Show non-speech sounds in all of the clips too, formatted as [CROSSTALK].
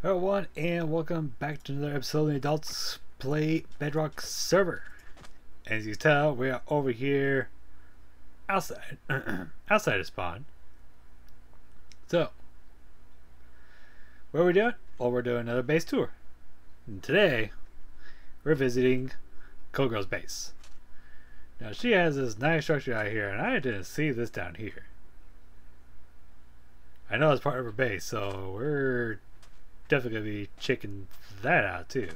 Hello everyone and welcome back to another episode of the Adults Play Bedrock server. As you can tell, we are over here outside [CLEARS THROAT] outside of spawn. So what are we doing? Well we're doing another base tour. And today we're visiting C0d3gr1's base. Now she has this nice structure out here and I didn't see this down here. I know it's part of her base, so we're definitely gonna be checking that out too.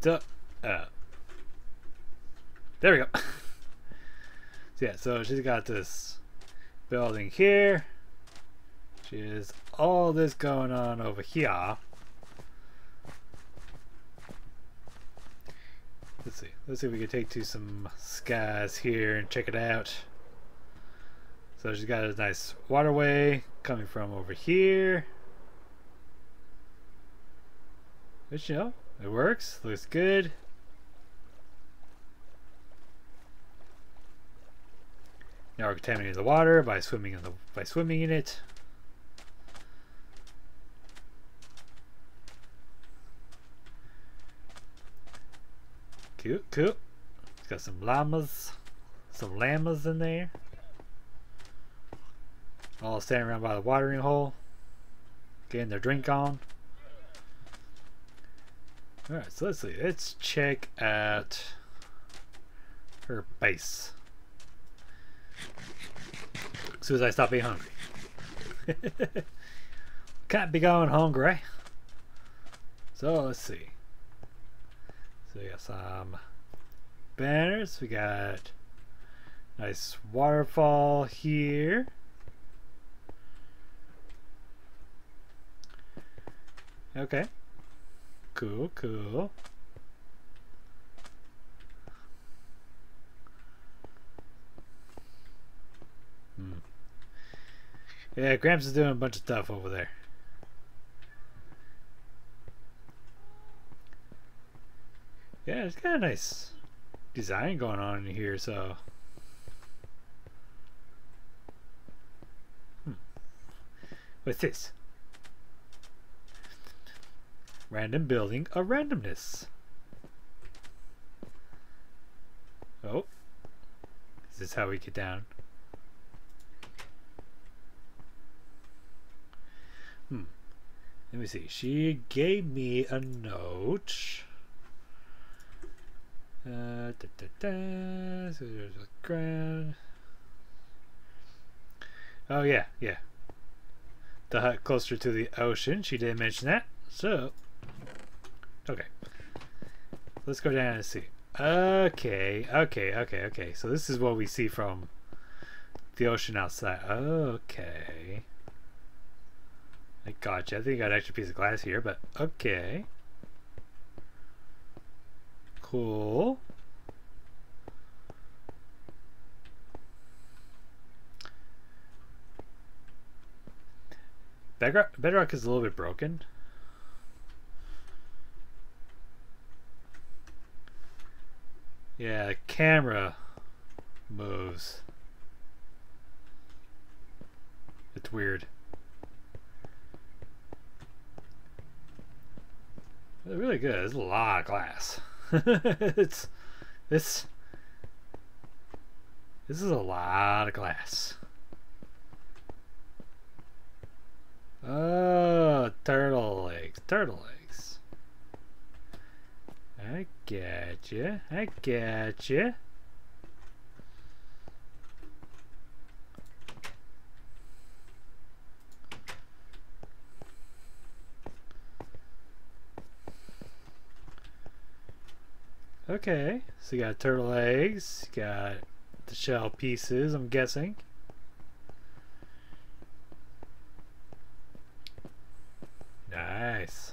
So, uh, there we go. [LAUGHS] so yeah, so she's got this building here. She has all this going on over here. Let's see. Let's see if we can take to some skies here and check it out. So she's got a nice waterway coming from over here. Which, you know, it works. Looks good. Now we're contaminating the water by swimming in the by swimming in it. Cute, cute. It's got some llamas, some llamas in there. All standing around by the watering hole, getting their drink on. Alright, so let's see. Let's check at her base. As soon as I stop being hungry. [LAUGHS] Can't be going hungry. So let's see. So we got some banners. We got nice waterfall here. Okay. Cool, cool. Hmm. Yeah, Gramps is doing a bunch of stuff over there. Yeah, it's got a nice design going on in here, so. Hmm. What's this? Random building of randomness. Oh. This is this how we get down? Hmm. Let me see. She gave me a note. Uh, da, da, da. So there's a ground. Oh yeah, yeah. The hut closer to the ocean. She didn't mention that. So Okay. Let's go down and see. Okay, okay, okay, okay. So this is what we see from the ocean outside. Okay. I gotcha. I think I got an extra piece of glass here, but okay. Cool. Bedrock, bedrock is a little bit broken. Yeah, camera moves. It's weird. They're really good. There's a lot of glass. [LAUGHS] it's this this is a lot of glass. Oh, turtle legs, turtle legs. I gotcha. I gotcha. Okay, so you got turtle eggs, you got the shell pieces, I'm guessing. Nice.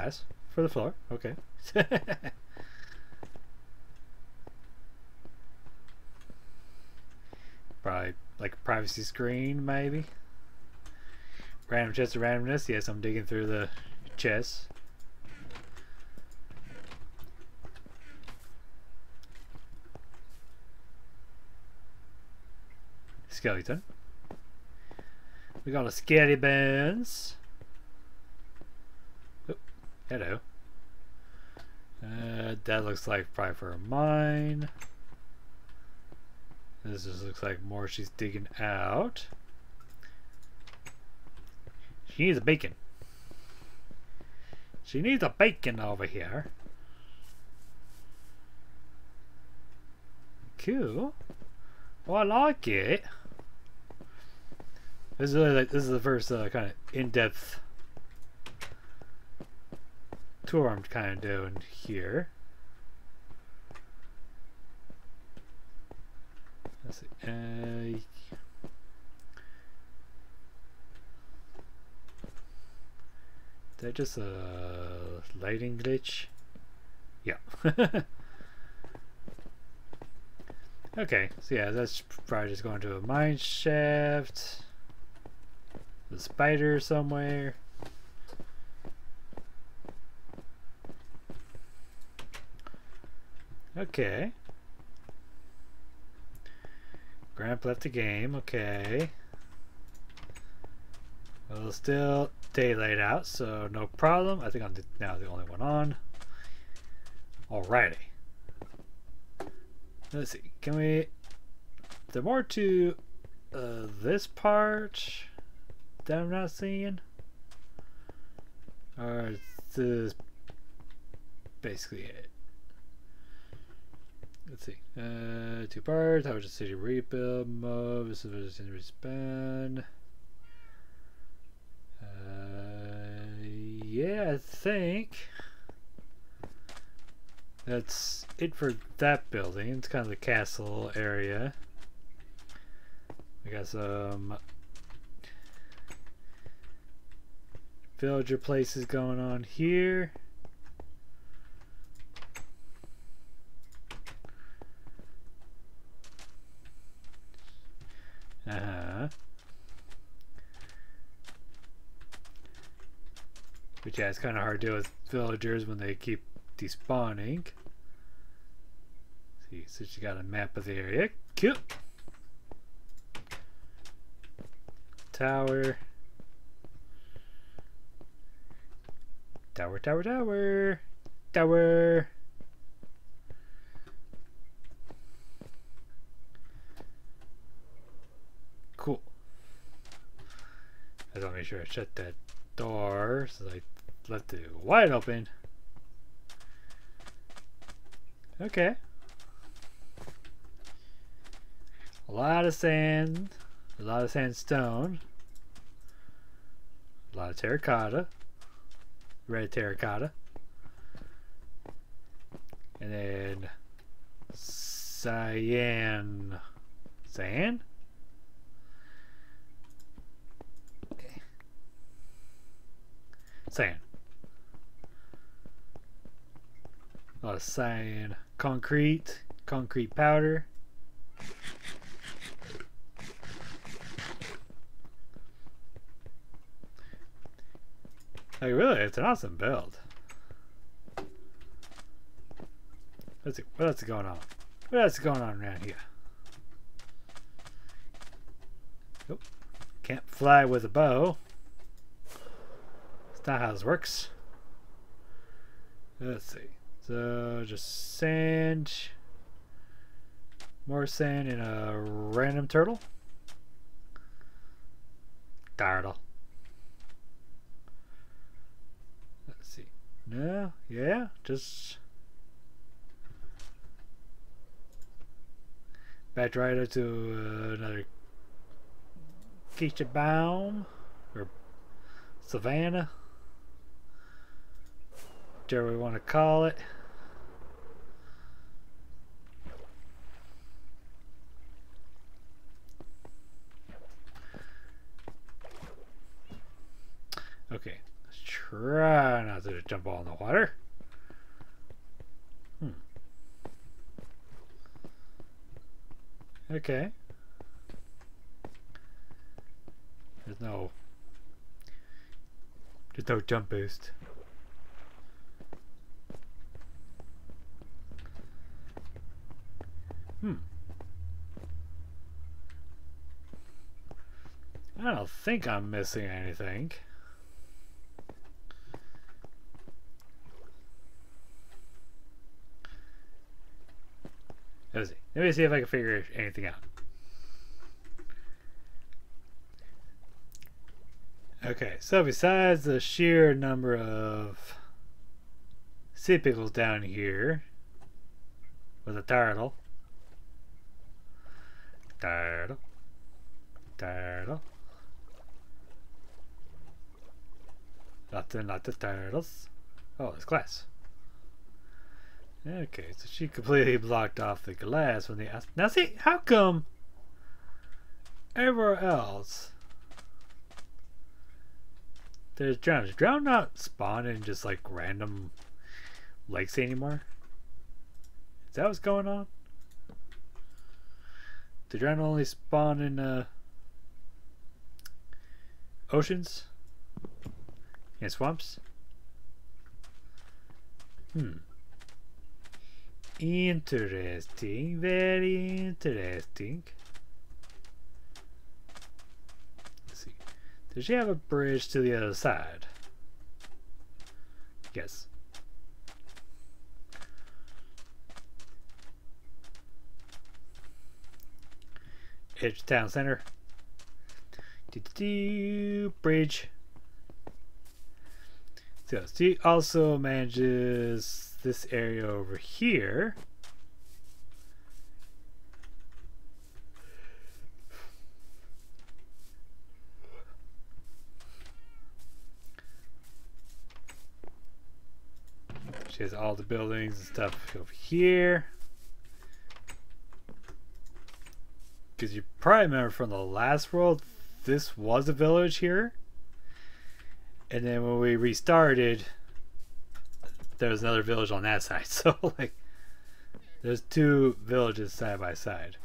Glass for the floor. Okay. [LAUGHS] Probably like a privacy screen, maybe. Random chest of randomness. Yes, I'm digging through the chest. skeleton. We got a scary bones. Hello. Uh, that looks like probably for a mine. This just looks like more she's digging out. She needs a bacon. She needs a bacon over here. Cool. Oh, I like it. This is really like this is the first uh, kind of in-depth I'm kind of doing here. Let's see. Uh, that just a lighting glitch? Yeah. [LAUGHS] okay, so yeah, that's probably just going to a mine shaft. The spider somewhere. Okay. Grandpa left the game, okay. Well, still daylight out, so no problem. I think I'm now the only one on. Alrighty. Let's see, can we... The more to uh, this part that I'm not seeing? Or is this basically it? Let's see. Uh, two parts. How much the city rebuild mode? This is in respawn. Uh, yeah, I think that's it for that building. It's kind of the castle area. We got some villager places going on here. Uh-huh. But yeah, it's kind of hard to deal with villagers when they keep despawning. See, so she got a map of the area. Cute. Tower. Tower, tower, tower. Tower. Cool. I want to make sure I shut that door so I left it wide open. Okay. A lot of sand, a lot of sandstone, a lot of terracotta, red terracotta, and then cyan, cyan? Sand. A lot of sand. Concrete. Concrete powder. Like really, it's an awesome build. Let's see, what else is going on? What else is going on around here? Nope. Can't fly with a bow. That's not how this works. Let's see. So just sand. More sand and a random turtle. Turtle. Let's see. No, yeah, just back right up to uh, another acacia biome or Savannah whichever we want to call it. Okay, let's try not to jump all in the water. Hmm. Okay. There's no... There's no jump boost. Hmm. I don't think I'm missing anything. Let me see. Let me see if I can figure anything out. Okay, so besides the sheer number of sea pickles down here with a turtle, turtle, turtle, nothing like the turtles. Oh, it's glass. Okay, so she completely blocked off the glass when they asked. Now, see, how come everywhere else there's drown? Is drown not spawn in just like random lakes anymore? Is that what's going on? The drown only spawn in uh, oceans and swamps? Hmm. Interesting, very interesting. Let's see. Does she have a bridge to the other side? Yes. Edge town center. Do, do, do, bridge. So she also manages this area over here. She has all the buildings and stuff over here. Because you probably remember from the last world, this was a village here. And then when we restarted, there was another village on that [LAUGHS] side. So, like, there's two villages side by side.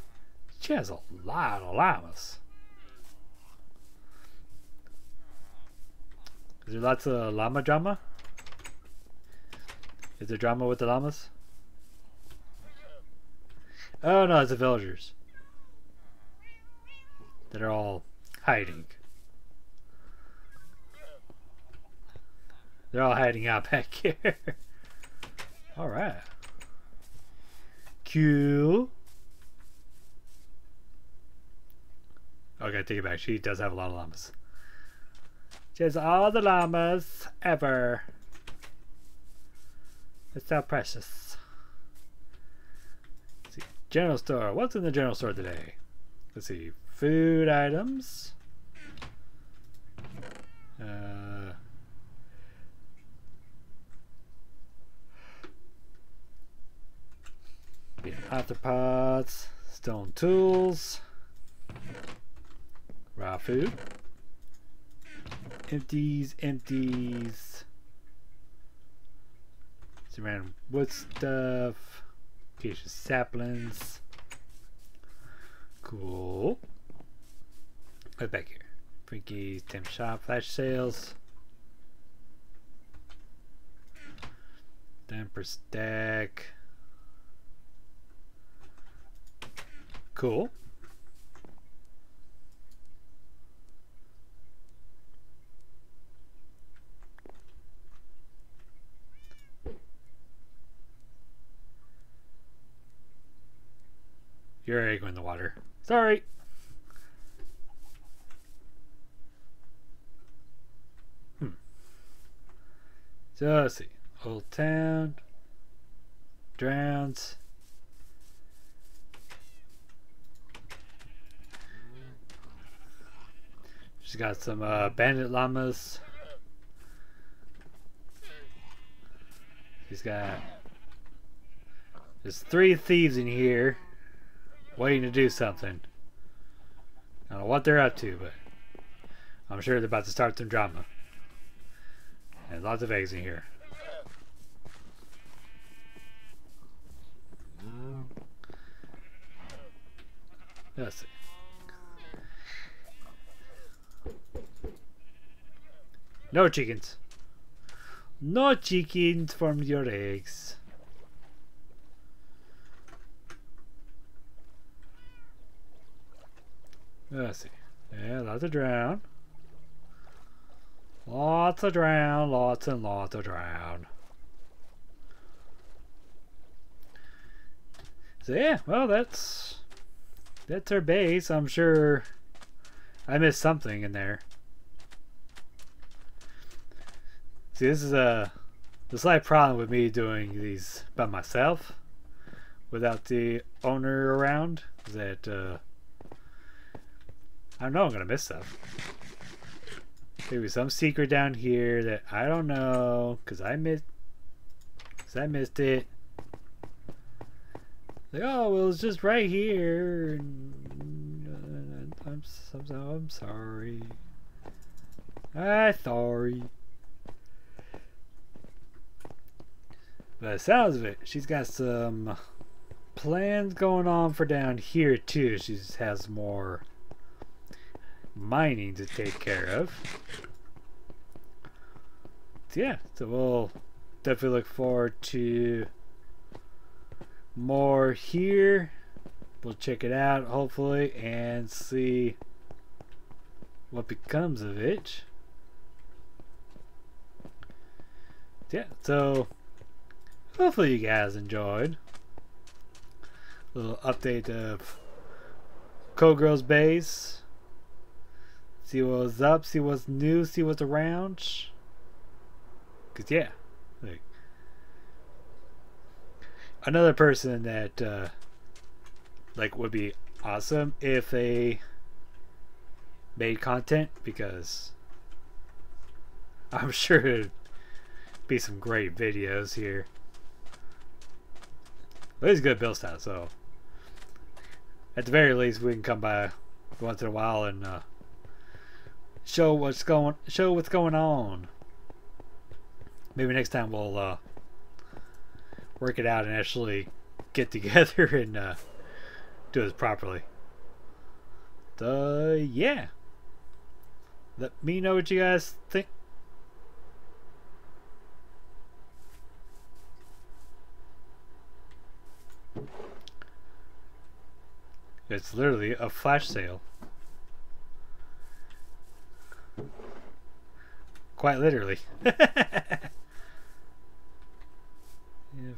She has a lot of llamas. Is there lots of llama drama? Is there drama with the llamas? Oh no, it's the villagers that are all hiding. They're all hiding out back [LAUGHS] here. All right. Q. Okay, take it back. She does have a lot of llamas. She has all the llamas ever. It's so precious. Let's see. General store. What's in the general store today? Let's see. Food items. Uh, arthropods, stone tools, raw food, empties, empties, some random wood stuff, acacia saplings. Cool. Right back here. Frankie's temp shop, flash sales. Damper stack. Cool. Your egg in the water. Sorry. Hmm. So let's see. Old Town. Drowns. She's got some uh, bandit llamas. She's got. There's three thieves in here waiting to do something. I don't know what they're up to, but I'm sure they're about to start some drama. And lots of eggs in here. Let's see. No chickens. No chickens from your eggs. Let's see. Yeah, lots of drown. Lots of drown, lots and lots of drown. So yeah, well that's that's our base. I'm sure I missed something in there. See, this is a slight problem with me doing these by myself without the owner around that uh, I know I'm gonna miss stuff. Maybe some secret down here that I don't know because I missed. I missed it. Like, oh, well, it's just right here. Uh, I'm, I'm, I'm sorry. I'm sorry. But sounds of it, she's got some plans going on for down here too. She has more mining to take care of. So yeah, so we'll definitely look forward to more here. We'll check it out hopefully and see what becomes of it. Yeah, so hopefully you guys enjoyed. A little update of C0d3gr1's Base. See what's up, see what's new, see what's around. Cause yeah, like another person that uh, like would be awesome if they made content because I'm [LAUGHS] sure it'd be some great videos here. But he's good build style, so at the very least we can come by once in a while and uh, show what's going show what's going on. Maybe next time we'll uh, work it out and actually get [LAUGHS] together and uh, do this properly. Uh, yeah. Let me know what you guys think. It's literally a flash sale. Quite literally. [LAUGHS] yeah,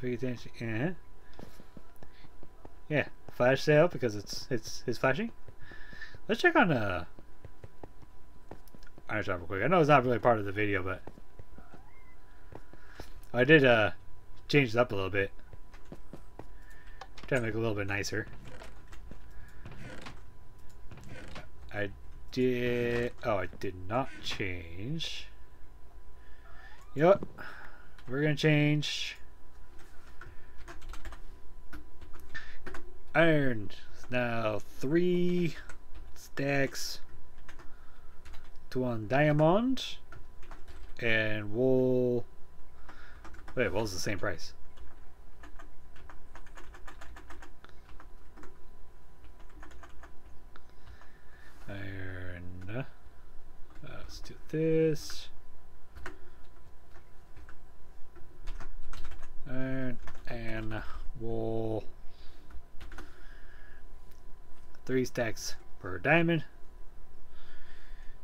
pay attention. Uh -huh. Yeah, flash sale because it's it's it's flashing. Let's check on uh Iron Shop real quick. I know it's not really part of the video, but I did uh change it up a little bit. Try to make it a little bit nicer. I did oh I did not change. Yep. We're gonna change iron. Now three stacks to one diamond and wool. Wait, wool's the same price. Iron. Uh, let's do this. Iron and wool. Three stacks per diamond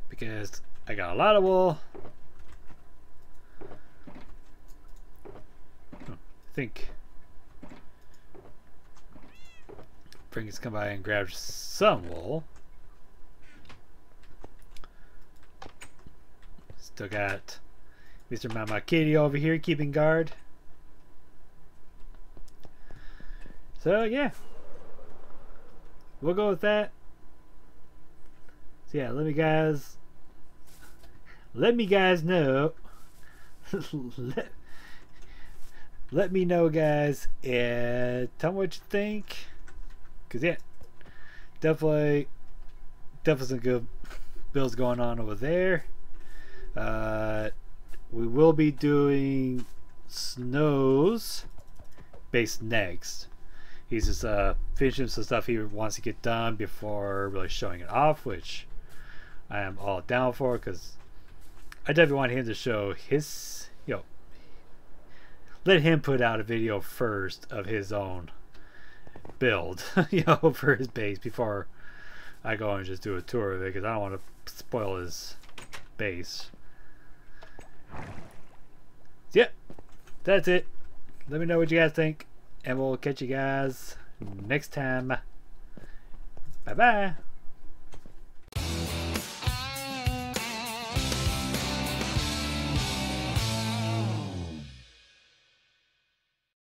because I got a lot of wool. Hmm, I think Pringles come by and grab some wool. Still got Mr. Mama Kitty over here keeping guard. So yeah, we'll go with that. So yeah, let me guys let me guys know [LAUGHS] let, let me know guys and tell me what you think because yeah definitely definitely some good builds going on over there uh, we will be doing snows based next he's just uh, finishing some stuff he wants to get done before really showing it off which I am all down for because I definitely want him to show his, you know, let him put out a video first of his own build, [LAUGHS] you know, for his base before I go and just do a tour of it because I don't want to spoil his base. Yep, that's it. Let me know what you guys think, and we'll catch you guys next time. Bye bye.